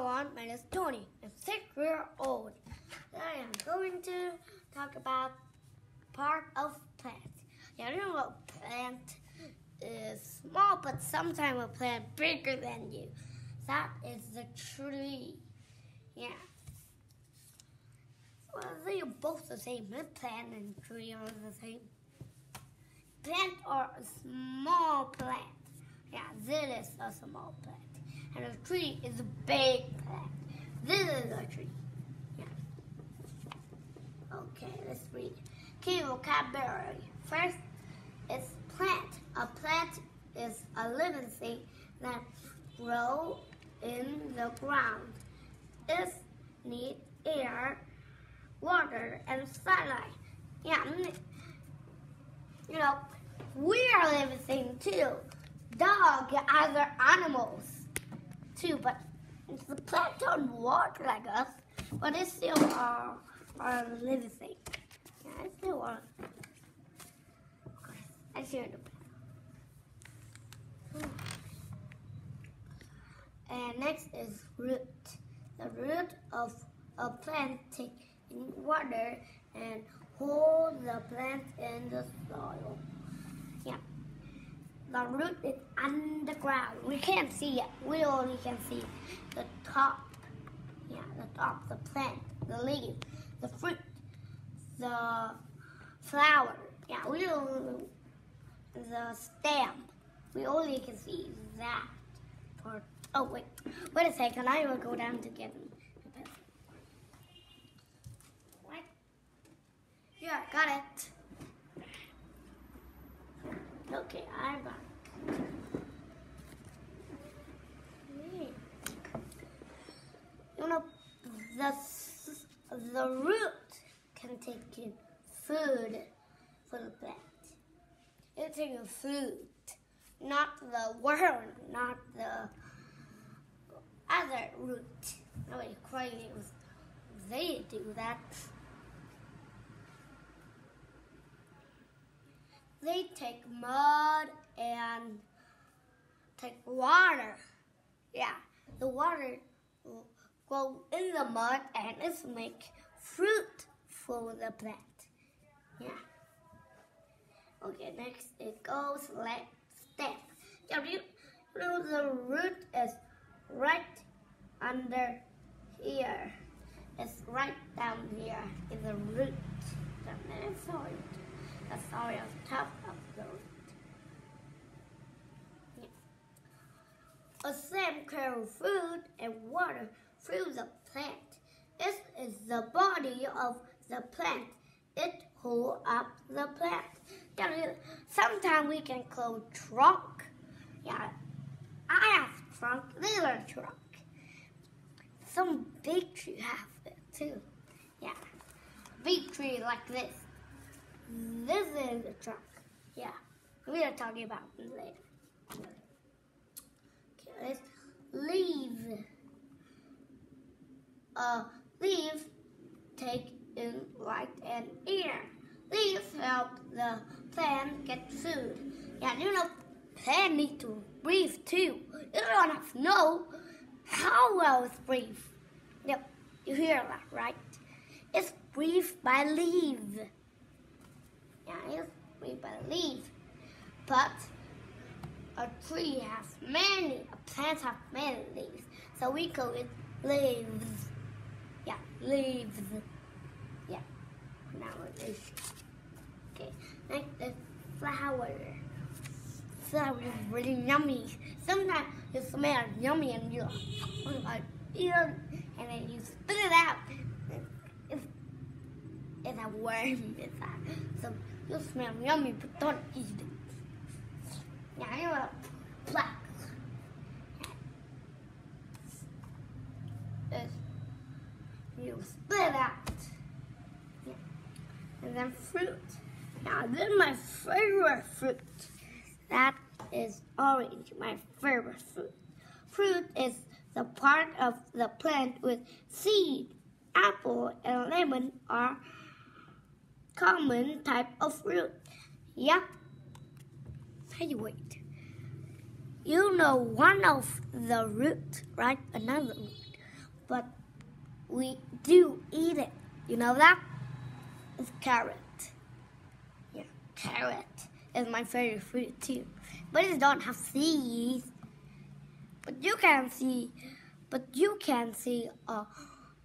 everyone, my name is Tony. I'm six years old. I am going to talk about part of plants. Yeah, you know a plant is small, but sometimes a plant bigger than you. That is the tree. Yeah. Well, they are both the same. The plant and tree are the same. Plant are a small plant. Yeah, this is a small plant and a tree is a big plant. This is a tree. Yeah. Okay, let's read. Key vocabulary. First, it's plant. A plant is a living thing that grows in the ground. It needs air, water, and sunlight. Yeah, mm, you know, we are living things too. Dog other animals too, but it's the plant don't walk like us, but it's still our, our living thing. Yeah, it's still course, I see plant. And next is root. The root of a plant take in water and hold the plant in the soil. The root is underground. We can't see it. We only can see the top. Yeah, the top, the plant, the leaf, the fruit, the flower. Yeah, we only, the stem. We only can see that part. Oh, wait. Wait a second. I will go down to get them. What? Yeah, got it. Okay, I'm back. You know, the, the root can take in food for the plant. It takes food, not the worm, not the other root. Nobody crazy. They do that. They take mud and take water. Yeah, the water go in the mud and it's make fruit for the plant. Yeah. Okay, next it goes like. Yeah, you know the root is right under here. It's right down here in the root. Sorry the soil top of the. Yeah. A stem carries food and water through the plant. This is the body of the plant. It holds up the plant. Sometimes we can call trunk. Yeah, I have trunk, little trunk. Some big tree have it too. Yeah, big tree like this. This is a truck. Yeah. We are talking about later. Okay, let's leave. Uh, leave take in light and air. Leaves help the plant get food. Yeah, you know, plant need to breathe too. You don't have to know how well it's breathe. Yep, you hear that, right? It's breathed by leaves we believe. But a tree has many, a plant has many leaves. So we call it leaves. Yeah, leaves. Yeah, now it is. Okay, next the flower. Flower is really yummy. Sometimes you smell yummy and you like, eat and then you spit it out. It's, it's a worm inside. So you smell yummy, but don't eat it. Yeah, you're a black. You spit out. Yeah. And then fruit. Now is my favorite fruit. That is orange, my favorite fruit. Fruit is the part of the plant with seed. Apple and lemon are common type of fruit. Yep. Hey, wait. You know one of the root, right? Another root. but we do eat it. You know that? It's carrot. Yeah, carrot is my favorite fruit too. But it don't have seeds. But you can see, but you can see a,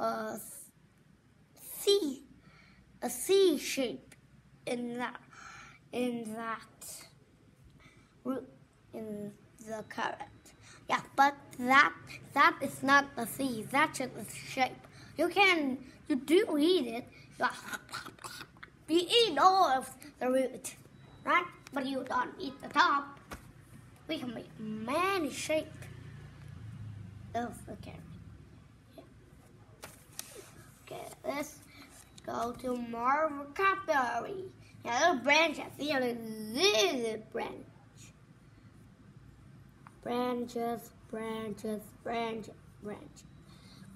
a C, a C shape in that, in that root, in the carrot. Yeah, but that that is not a C. That's just a shape. You can, you do eat it. You eat all of the root, right? But you don't eat the top. We can make many shapes of the carrot. Yeah. Okay, let's go to more vocabulary. Now, the branches. Here is this branch. Branches, branches, branches, branches.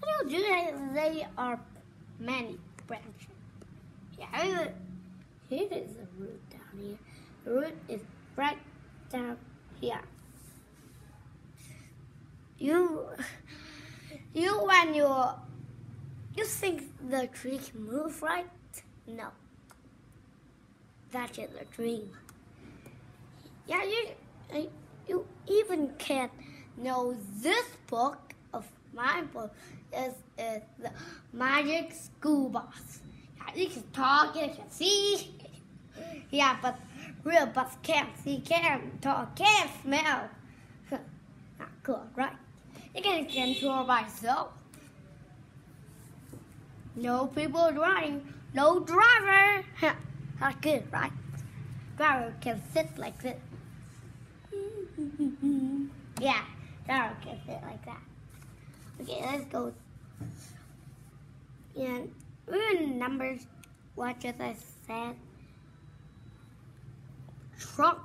What do you do? They are many branches. Yeah, here is the root down here. The root is right down here. You, you when you, you think the tree can move, right? No. That's just a dream. Yeah, you, uh, you even can't know this book of my book is, is the Magic School Bus. Yeah, you can talk, you can see. Yeah, but real bus can't see, can't talk, can't smell. Not cool, right? You can control by yourself. No people driving, no driver. Not good, right? Driver can sit like this. yeah, driver can sit like that. Okay, let's go. And we're in numbers, Watch as I said. Trunk.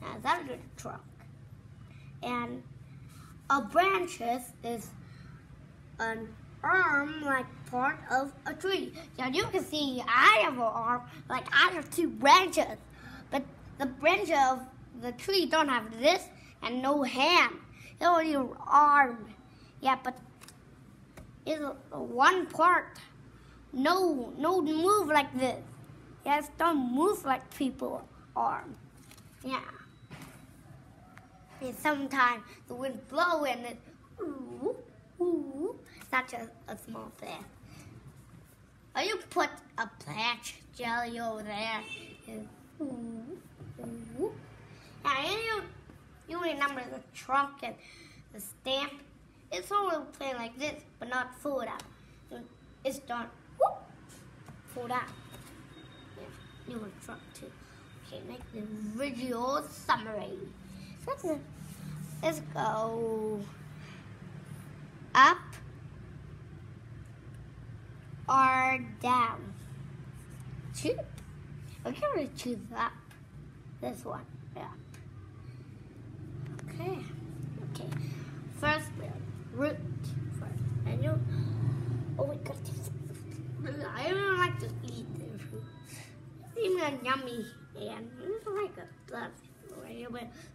Now that's a trunk. And a branches is an arm-like part of a tree. Now you can see I have an arm, like I have two branches, but the branch of the tree don't have this and no hand. It's only arm. Yeah, but it's one part. No, no move like this. Yes, don't move like people arm. Yeah. And sometimes the wind blow and it ooh, ooh, not just a small thing. Or you put a patch jelly over there and ooh, ooh. You you remember the trunk and the stamp. It's only playing like this, but not fold out. It's done. Whoop, fold out. Yeah, you trunk too. Okay, make the video summary. Let's go up or down. Choose. I'm going to choose up. This one. Yeah. Okay. Okay. First, root first. And you. Oh my god. I don't like to eat the fruit. It's even yummy and it's like a love.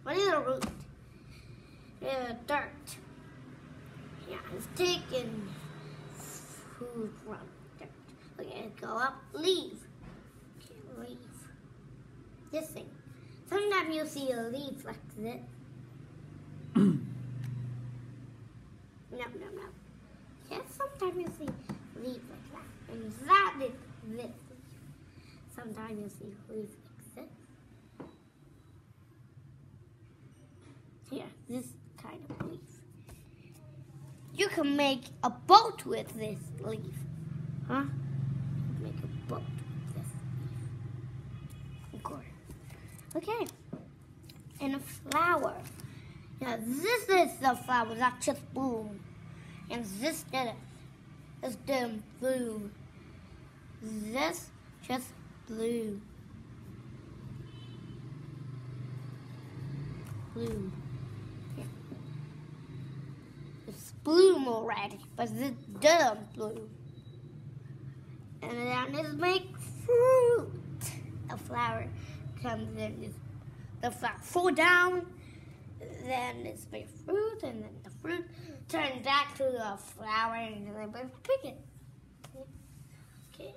What is a root? Uh, dirt. Yeah, it's taking food from Okay, go up, leave. Okay, leave. This thing. Sometimes you'll see a leaf like this. no, no, no. Yeah, sometimes you see leaf like that. And that is this. Sometimes you see leaf like this. Here, this kind of leaf. You can make a boat with this leaf. Huh? Okay. And a flower. Now this is the flower that just bloomed. And this did it. This didn't bloom. This just blew. Bloom. It's bloom already, but this didn't bloom. And then it make fruit. The flower comes in, is the flower fall down, then it's make fruit, and then the fruit turns back to a flower and then we pick it. Okay.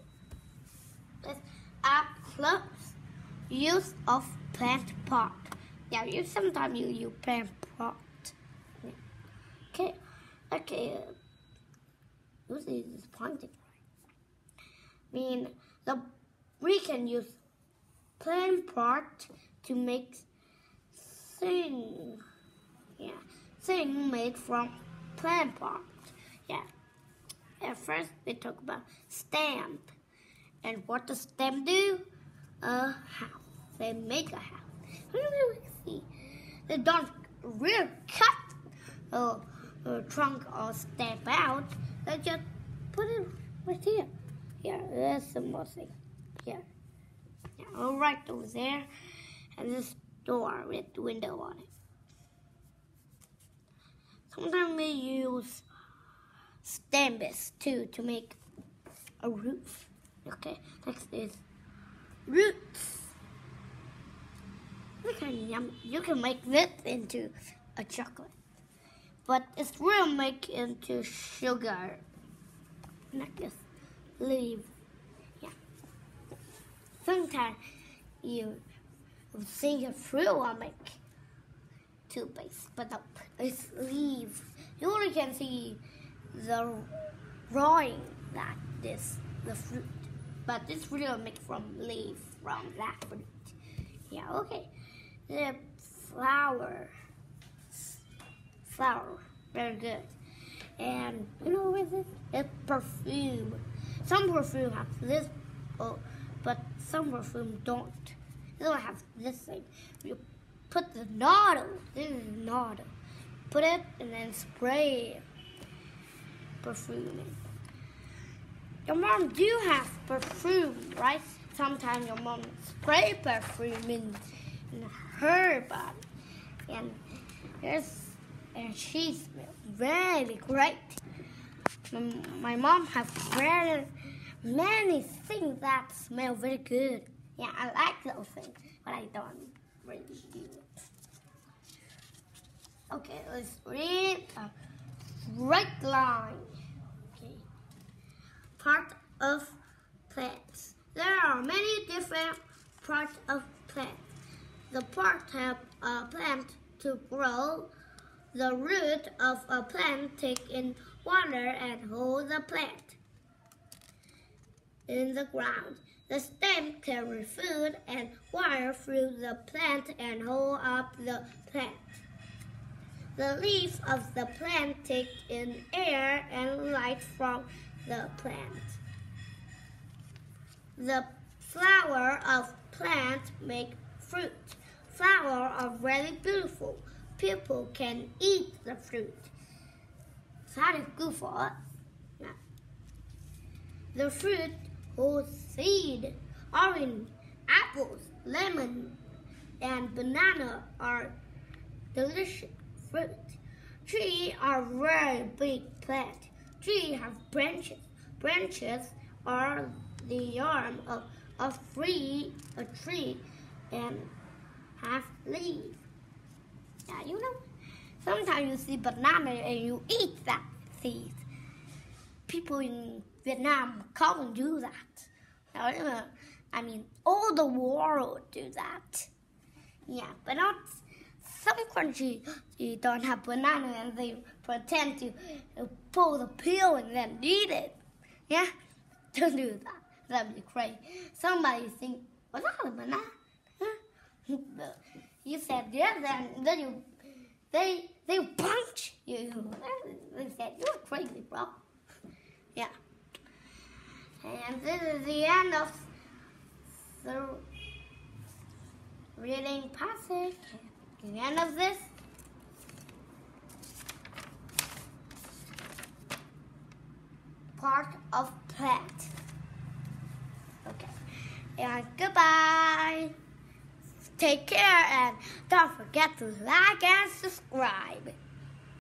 Let's up close use of plant pot. Yeah, you sometimes you use plant pot. Okay, okay. Uh, this is pointing. I mean, the we can use plant pot to make thing. Yeah, thing made from plant pot. Yeah. At first, we talk about stamp. And what does stamp do? A house. They make a house. See, they don't really cut a, a trunk or stamp out. They just put it right here. Yeah, there's some more thing. Yeah. All right over there. And this door with the window on it. Sometimes we use stamps too to make a roof. Okay, next is roots. You can, you can make this into a chocolate, but it's real make into sugar. Next leaf. Yeah. Sometimes you think a fruit will make toothpaste, but no, it's leaf. You only can see the drawing that this the fruit, but this really make from leaf from that fruit. Yeah, okay. The flower, flower, very good. And you know what is it? It's perfume. Some perfume have this, oh, but some perfume don't. They don't have this thing. You put the noddle. This is noddle. Put it and then spray perfume. Your mom do have perfume, right? Sometimes your mom spray perfume in, in her body, and there's and she smells very great. My, my mom has very many things that smell very good. Yeah, I like those things, but I don't really do it. Okay, let's read a straight line Okay. part of plants. There are many different parts of plants. The parts help a plant to grow. The root of a plant take in water and hold the plant in the ground. The stem carry food and water through the plant and hold up the plant. The leaves of the plant take in air and light from the plant. The flower of plant make fruit. Flower are very beautiful. People can eat the fruit. Is good for us. The fruit holds seed. Orange, apples, lemon, and banana are delicious fruit. Trees are very big plant. Trees have branches. Branches are the arm of a tree, a tree, and have leaves. Yeah, you know. Sometimes you see banana and you eat that seed. People in Vietnam can't do that. I mean, all the world do that. Yeah, but not some countries you don't have banana and they pretend to uh, pull the peel and then eat it. Yeah? Don't do that. That'd be crazy. Somebody think, was that a banana? Huh? You said yes, and then you, they, they punch you. They said, you're crazy, bro. Yeah. And this is the end of the reading passage. The end of this. Part of plant. Okay. And goodbye. Take care and don't forget to like and subscribe.